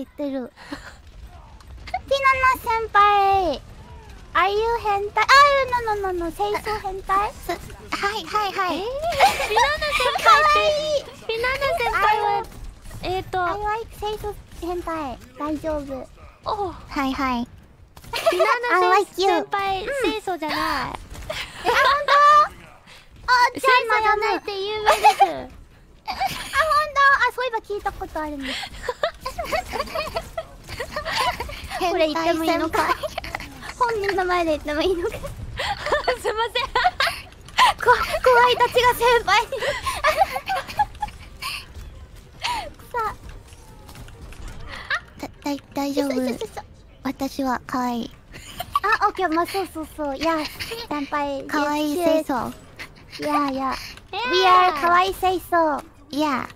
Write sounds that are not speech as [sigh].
言ってる。ティナナ先輩。Are you 変態あー、のののの、清掃変態？はいはいはい。えー、ピナナ先輩ってピナナ先輩はえっ、ー、と I like 清掃変態。大丈夫。おはいはい。ピナナ先輩 [laughs] 清掃じゃない、え、あ、ほんとあ、じゃあじゃないって有名です。[laughs] あ、ほんとあ、そういえば聞いたことあるんですこれ言ってもいいのか本人の前で言ってもいいのか [laughs] すいませんこ怖いたちが先輩にさあだだ大丈夫私は可愛いあ、オッケー、まあ、そうそうそう。いや、先輩。可愛い清掃。いやいや。We are 可愛い清掃。いや。